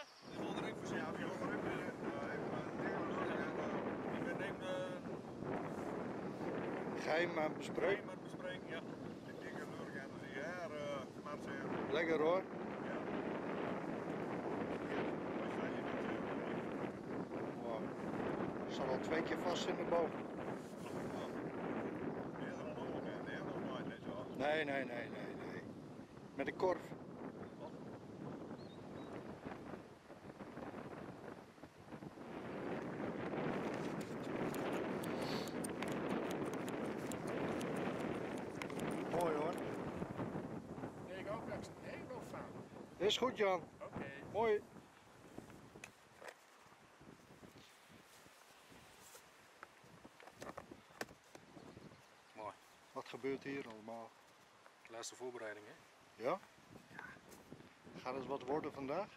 er ook voor zijn. Ja, weer. Ik neem de Geheim aan bespreek. geheim aan bespreken, ja. Ik denk dat de jaar, eh, maar zeggen. Lekker hoor. Ja. Wow. Zal al twee keer vast in de boom. Nee. Nee, nee, nee, nee, nee. Met een korf. Mooi hoor. Nee, ik ook. Ik zit helemaal fout. Is goed Jan. Oké. Mooi. Mooi. Wat gebeurt hier allemaal? Laatste voorbereiding, hè? Ja? Gaat het wat worden vandaag?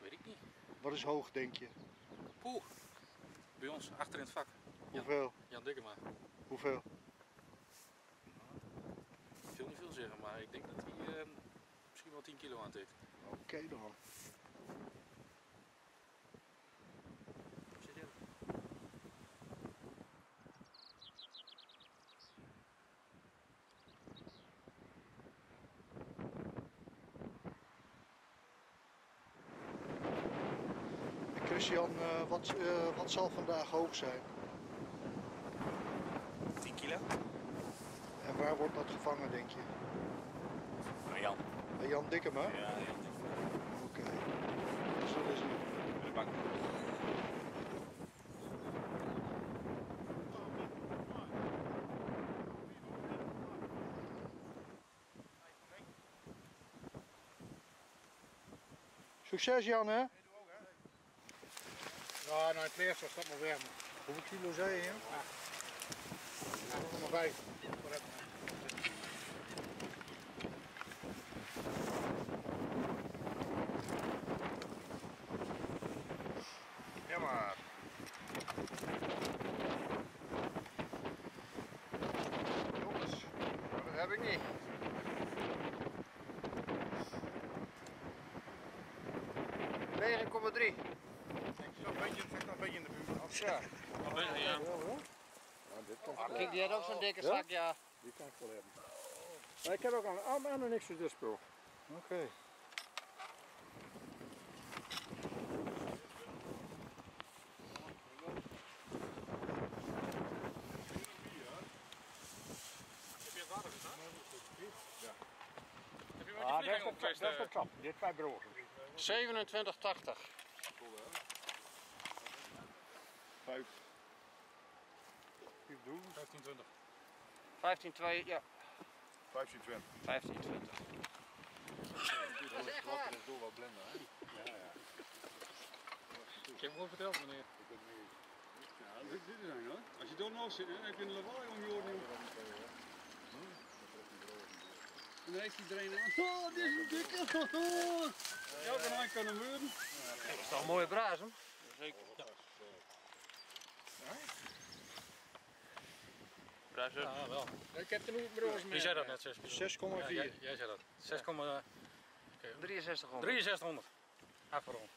Weet ik niet. Wat is hoog denk je? Poeh. Bij ons, achter in het vak. Ja. Hoeveel? Jan Dikkema. Hoeveel? Ik wil niet veel zeggen, maar ik denk dat 10 kilo aantikt. Oké dan. Christian, eh, wat, eh, wat zal vandaag hoog zijn? 10 kilo? En waar wordt dat gevangen denk je? Jan. Dikkema? Ja, Jan Dikkema. Oké. We zullen zien. De bank. Succes Jan hè? Ja, nou het leert was dat maar weer. Hoeveel kilo zei je? Ja, nog maar vijf. 9,3. Zo'n een beetje de buurt. Ja. Dit kijk, die had ook zo'n dikke zak, ja. Die kan ik wel hebben. Maar ik heb ook een allemaal en een niks dit spul. Oké. Okay. Heb je wat ah, dat is de, de trap, dit bij broer. 27,80. Vijf. 15, 20. 15, 2, ja. 15, 20. 15, 20. Dat is echt waar. Dat is door wat blender, hè? Ik heb hem gewoon verteld meneer. Ja, dit, dit is een hoor. Als je door nog zit, dan heb je een lawaai om je oren. En dan heeft iedereen aan. Oh, dit is een dikke. Elke nacht kan hem worden. Dat is toch een mooie braas, hè? Zeker. Ja. Braas. Ja, wel. Ik heb er nu broers mee. Wie zei dat net? 6 6,4. Ja, jij, jij zei dat. 6, eh, 6300. 6300. Afgerond.